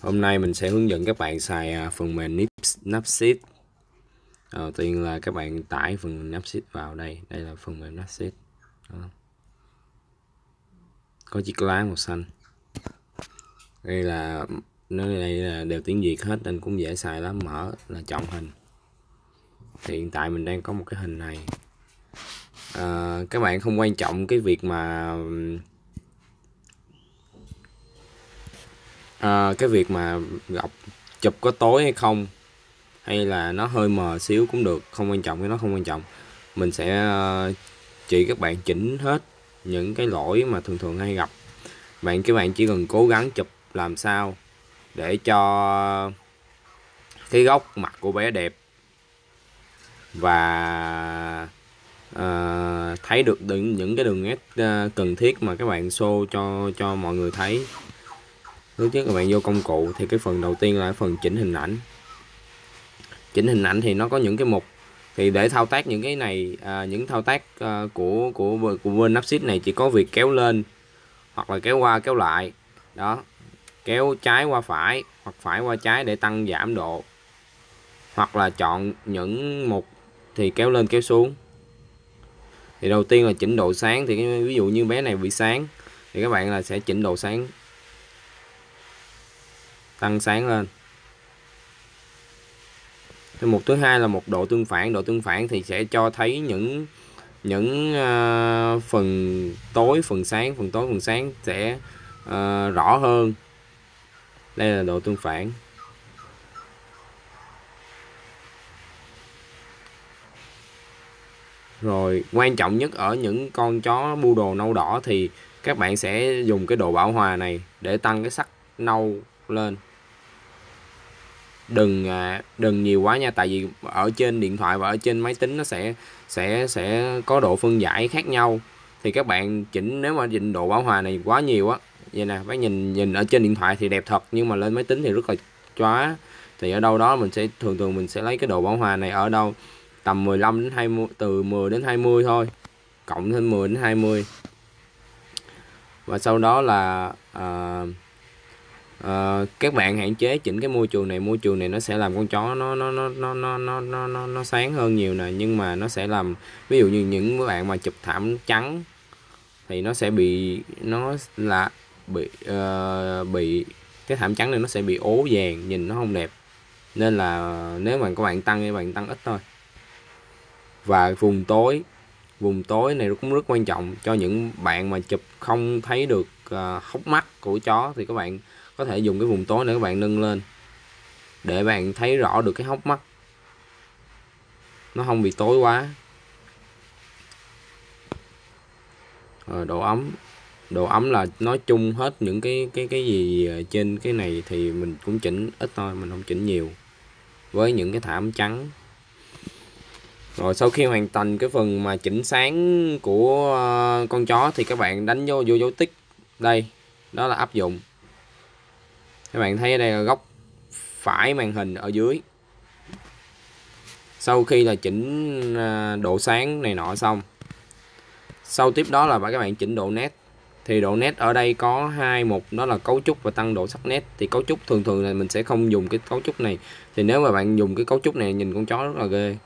Hôm nay mình sẽ hướng dẫn các bạn xài à, phần mềm Napsit Đầu ờ, tiên là các bạn tải phần Napsit vào đây. Đây là phần mềm Napsit. Có chiếc lá màu xanh. Đây là nó đây là đều tiếng Việt hết nên cũng dễ xài lắm. Mở là chọn hình. Thì hiện tại mình đang có một cái hình này. À, các bạn không quan trọng cái việc mà à, cái việc mà gặp chụp có tối hay không hay là nó hơi mờ xíu cũng được không quan trọng cái nó không quan trọng. Mình sẽ ờ, chỉ các bạn chỉnh hết những cái lỗi mà thường thường hay gặp. Bạn các bạn chỉ cần cố gắng chụp làm sao để cho cái góc mặt của bé đẹp và uh, thấy được những những cái đường nét uh, cần thiết mà các bạn show cho cho mọi người thấy thứ nhất các bạn vô công cụ thì cái phần đầu tiên là phần chỉnh hình ảnh. Chỉnh hình ảnh thì nó có những cái mục. Thì để thao tác những cái này à, những thao tác à, của của của bên Napsit này chỉ có việc kéo lên hoặc là kéo qua kéo lại. Đó. Kéo trái qua phải hoặc phải qua trái để tăng giảm độ. Hoặc là chọn những mục thì kéo lên kéo xuống. Thì đầu tiên là chỉnh độ sáng thì ví dụ như bé này bị sáng thì các bạn là sẽ chỉnh độ sáng tăng sáng lên. Thì mục thứ hai là một độ tương phản. Độ tương phản thì sẽ cho thấy những những uh, phần tối phần sáng. Phần tối phần sáng sẽ uh, rõ hơn. Đây là độ tương phản. Rồi quan trọng nhất ở những con chó bu đồ nâu đỏ thì các bạn sẽ dùng cái độ bảo hòa này để tăng cái sắc nâu lên đừng à, đừng nhiều quá nha. Tại vì ở trên điện thoại và ở trên máy tính nó sẽ sẽ sẽ có độ phân giải khác nhau. Thì các bạn chỉnh nếu mà chỉnh độ bảo hòa này quá nhiều á vậy nè phải nhìn nhìn ở trên điện thoại thì đẹp thật nhưng mà lên máy tính thì rất là chóa. Thì ở đâu đó mình sẽ thường thường mình sẽ lấy cái độ bảo hòa này ở đâu? Tầm 15 đến 20 từ 10 đến 20 thôi cộng thêm 10 đến 20 và sau đó là uh, Ờ, các bạn hạn chế chỉnh cái môi trường này môi trường này nó sẽ làm con chó nó nó nó nó nó nó nó nó, nó sáng hơn nhiều nè nhưng mà nó sẽ làm ví dụ như những bạn mà chụp thảm trắng thì nó sẽ bị nó là bị uh, bị cái thảm trắng này nó sẽ bị ố vàng nhìn nó không đẹp. Nên là nếu mà các bạn tăng thì bạn tăng ít thôi. Và vùng tối vùng tối này cũng rất quan trọng cho những bạn mà chụp không thấy được uh, hốc mắt của chó thì các bạn có thể dùng cái vùng tối để các bạn nâng lên. Để bạn thấy rõ được cái hốc mắt. Nó không bị tối quá. Rồi độ ấm. Độ ấm là nói chung hết những cái cái cái gì ờ, trên cái này thì mình cũng chỉnh ít thôi, mình không chỉnh nhiều. Với những cái thảm trắng. Rồi sau khi hoàn thành cái phần mà chỉnh sáng của ờ, con chó thì các bạn đánh vô vô dấu tích. Đây, đó là áp dụng các bạn thấy ở đây là góc phải màn hình ở dưới. Sau khi là chỉnh à, độ sáng này nọ xong. Sau tiếp đó là các bạn chỉnh độ nét. Thì độ nét ở đây có hai mục đó là cấu trúc và tăng độ sắc nét. Thì cấu trúc thường thường là mình sẽ không dùng cái cấu trúc này. Thì nếu mà bạn dùng cái cấu trúc này nhìn con chó rất là ghê.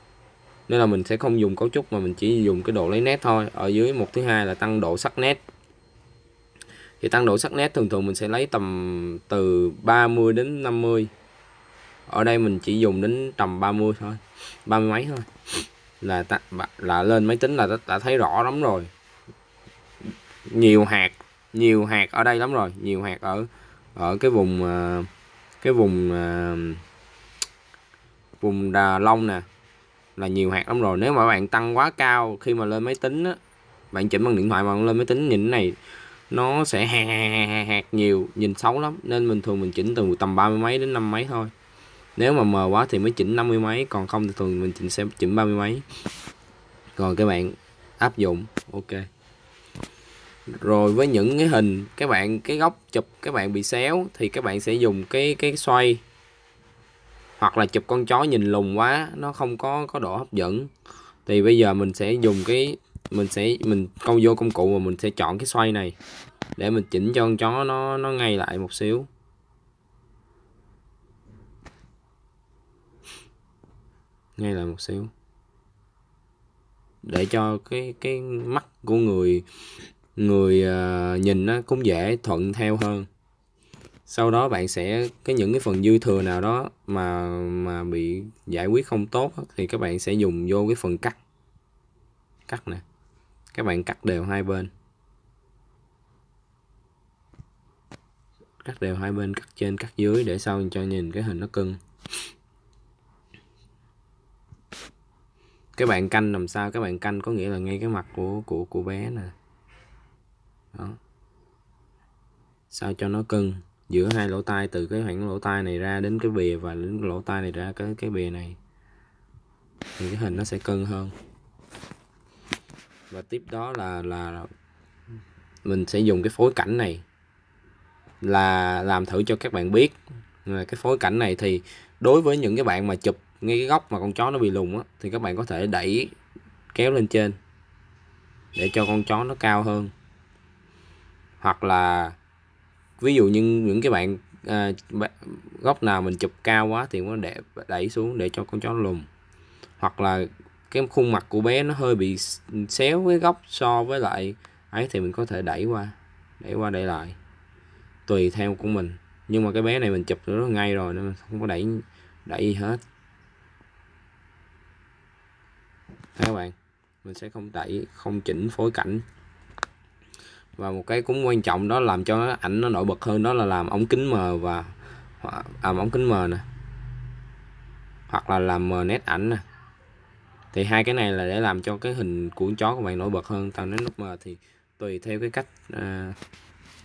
Nên là mình sẽ không dùng cấu trúc mà mình chỉ dùng cái độ lấy nét thôi. Ở dưới mục thứ hai là tăng độ sắc nét thì tăng độ sắc nét thường thường mình sẽ lấy tầm từ 30 đến 50 ở đây mình chỉ dùng đến tầm 30 thôi 30 mấy thôi. Là ta, là lên máy tính là đã, đã thấy rõ lắm rồi. Nhiều hạt nhiều hạt ở đây lắm rồi. Nhiều hạt ở ở cái vùng à, cái vùng à, vùng đà lông nè là nhiều hạt lắm rồi. Nếu mà bạn tăng quá cao khi mà lên máy tính á bạn chỉnh bằng điện thoại mà lên máy tính nhìn cái này nó sẽ hạt, hạt, hạt nhiều nhìn xấu lắm. Nên mình thường mình chỉnh từ tầm ba mươi mấy đến năm mấy thôi. Nếu mà mờ quá thì mới chỉnh năm mươi mấy còn không thì thường mình chỉnh sẽ chỉnh ba mươi mấy. Rồi các bạn áp dụng ok. Rồi với những cái hình các bạn cái góc chụp các bạn bị xéo thì các bạn sẽ dùng cái cái xoay. Hoặc là chụp con chó nhìn lùn quá nó không có có độ hấp dẫn. Thì bây giờ mình sẽ dùng cái mình sẽ mình câu vô công cụ và mình sẽ chọn cái xoay này để mình chỉnh cho con chó nó nó ngay lại một xíu. Ngay lại một xíu. Để cho cái cái mắt của người người uh, nhìn nó cũng dễ thuận theo hơn. Sau đó bạn sẽ cái những cái phần dư thừa nào đó mà mà bị giải quyết không tốt thì các bạn sẽ dùng vô cái phần cắt. Cắt nè các bạn cắt đều hai bên. Cắt đều hai bên, cắt trên, cắt dưới để sau cho nhìn cái hình nó cưng. Các bạn canh làm sao? Các bạn canh có nghĩa là ngay cái mặt của của của bé nè. Đó. Sao cho nó cưng? Giữa hai lỗ tai, từ cái khoảng lỗ tai này ra đến cái bìa và đến lỗ tai này ra cái cái bìa này, thì cái hình nó sẽ cân hơn và tiếp đó là là mình sẽ dùng cái phối cảnh này là làm thử cho các bạn biết. Cái phối cảnh này thì đối với những cái bạn mà chụp ngay cái góc mà con chó nó bị lùn á thì các bạn có thể đẩy kéo lên trên để cho con chó nó cao hơn. Hoặc là ví dụ như những cái bạn à, góc nào mình chụp cao quá thì nó để đẩy xuống để cho con chó lùn. Hoặc là cái khuôn mặt của bé nó hơi bị xéo cái góc so với lại ấy thì mình có thể đẩy qua đẩy qua đẩy lại, tùy theo của mình. Nhưng mà cái bé này mình chụp nó ngay rồi nên mình không có đẩy đẩy gì hết. Các bạn? Mình sẽ không đẩy, không chỉnh phối cảnh. Và một cái cũng quan trọng đó làm cho ảnh nó nổi bật hơn đó là làm ống kính mờ và làm ống kính mờ nè. Hoặc là làm mờ nét ảnh nè thì hai cái này là để làm cho cái hình của chó của bạn nổi bật hơn. Tạo nên lúc mờ thì tùy theo cái cách à,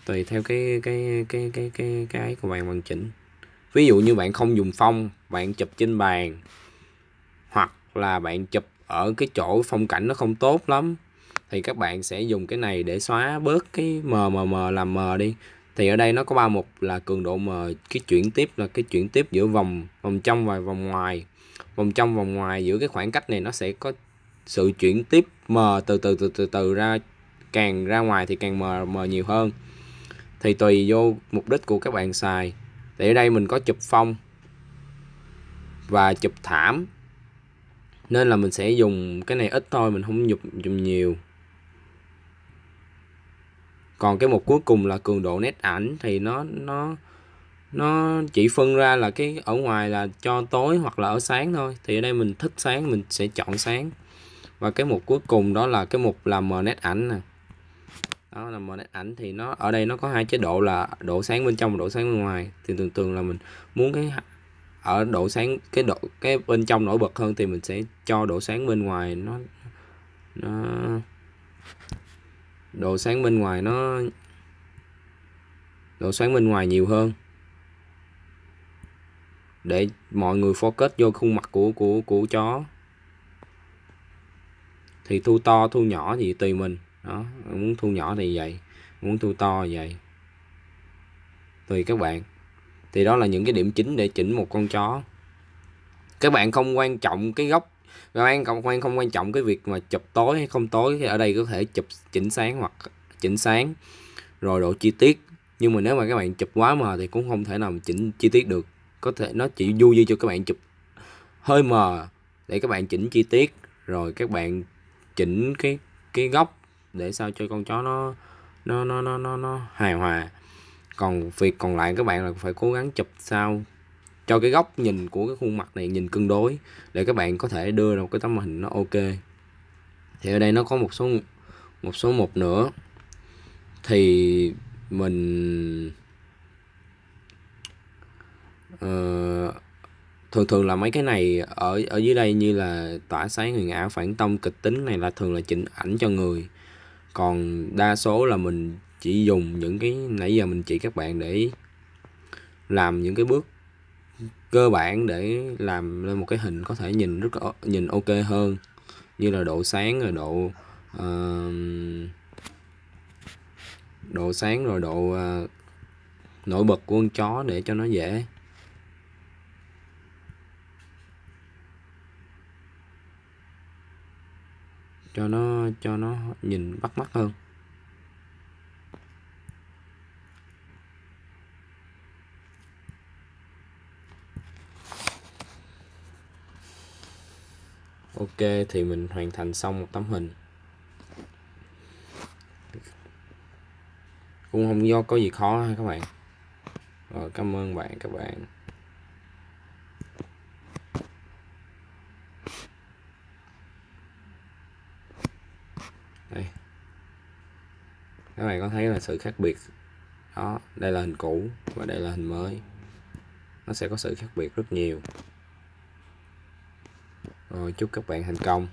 tùy theo cái cái cái cái cái cái của bạn hoàn chỉnh. Ví dụ như bạn không dùng phông bạn chụp trên bàn hoặc là bạn chụp ở cái chỗ phong cảnh nó không tốt lắm thì các bạn sẽ dùng cái này để xóa bớt cái mờ mờ mờ làm mờ đi. Thì ở đây nó có ba mục là cường độ mờ cái chuyển tiếp là cái chuyển tiếp giữa vòng vòng trong và vòng ngoài vòng trong, vòng ngoài, giữa cái khoảng cách này nó sẽ có sự chuyển tiếp, mờ, từ từ từ từ từ ra, càng ra ngoài thì càng mờ mờ nhiều hơn. Thì tùy vô mục đích của các bạn xài. Thì ở đây mình có chụp phong và chụp thảm. Nên là mình sẽ dùng cái này ít thôi, mình không dùng dùng nhiều. Còn cái mục cuối cùng là cường độ nét ảnh thì nó nó nó chỉ phân ra là cái ở ngoài là cho tối hoặc là ở sáng thôi. Thì ở đây mình thích sáng, mình sẽ chọn sáng. Và cái mục cuối cùng đó là cái mục làm mờ nét ảnh nè. Đó là mờ nét ảnh thì nó, ở đây nó có hai chế độ là độ sáng bên trong và độ sáng bên ngoài. Thì thường thường là mình muốn cái ở độ sáng, cái độ, cái bên trong nổi bật hơn thì mình sẽ cho độ sáng bên ngoài. Nó nó, độ sáng bên ngoài nó, độ sáng bên ngoài nhiều hơn để mọi người focus vô khuôn mặt của của của chó. Thì thu to, thu nhỏ thì tùy mình. Đó, muốn thu nhỏ thì vậy, muốn thu to thì vậy. Tùy các bạn. Thì đó là những cái điểm chính để chỉnh một con chó. Các bạn không quan trọng cái góc, các bạn không quan không quan trọng cái việc mà chụp tối hay không tối thì ở đây có thể chụp chỉnh sáng hoặc chỉnh sáng. Rồi độ chi tiết. Nhưng mà nếu mà các bạn chụp quá mờ thì cũng không thể nào chỉnh chi tiết được có thể nó chỉ vui cho các bạn chụp. Hơi mờ để các bạn chỉnh chi tiết rồi các bạn chỉnh cái cái góc để sao cho con chó nó nó nó nó nó, nó hài hòa. Còn việc còn lại các bạn là phải cố gắng chụp sao cho cái góc nhìn của cái khuôn mặt này nhìn cân đối để các bạn có thể đưa ra một cái tấm hình nó ok. Thì ở đây nó có một số một số một nữa. Thì mình uh, thường thường là mấy cái này ở ở dưới đây như là tỏa sáng huyền ảo phản tông kịch tính này là thường là chỉnh ảnh cho người. Còn đa số là mình chỉ dùng những cái nãy giờ mình chỉ các bạn để làm những cái bước cơ bản để làm lên một cái hình có thể nhìn rất nhìn ok hơn. Như là độ sáng rồi độ uh, độ sáng rồi độ uh, nổi bật của con chó để cho nó dễ. Cho nó cho nó nhìn bắt mắt hơn. Ok, thì mình hoàn thành xong một tấm hình. Cũng không do có gì khó ha các bạn. Rồi, cảm ơn bạn, các bạn. Đây. Các bạn có thấy là sự khác biệt? Đó, đây là hình cũ và đây là hình mới. Nó sẽ có sự khác biệt rất nhiều. Rồi, chúc các bạn thành công.